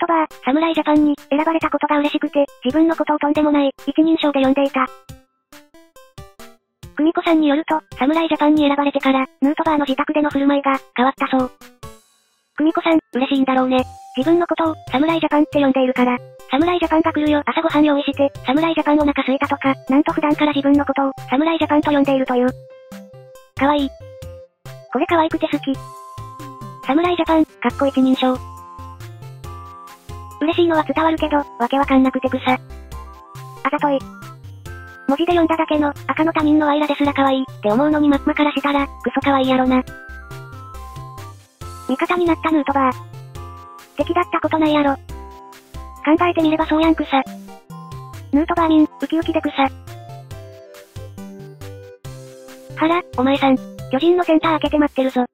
トバー、侍ジャパンに選ばれたことが嬉しくて、自分のことをとんでもない、一人称で呼んでいた。久美子さんによると、侍ジャパンに選ばれてから、ヌートバーの自宅での振る舞いが変わったそう。久美子さん、嬉しいんだろうね。自分のことを、侍ジャパンって呼んでいるから、侍ジャパンが来るよ、朝ごはん用意して、侍ジャパンお腹すいたとか、なんと普段から自分のことを、侍ジャパンと呼んでいるという。かわいい。これ可愛くて好き。侍ジャパン、かっこ一人称。嬉しいのは伝わるけど、わけわかんなくて草。あざとい。文字で読んだだけの、赤の他人のワイラですら可愛いって思うのにマッマからしたら、クソ可愛いやろな。味方になったヌートバー。敵だったことないやろ。考えてみればそうやんくさ。ヌートバー民、ウキウキで草。はら、お前さん、巨人のセンター開けて待ってるぞ。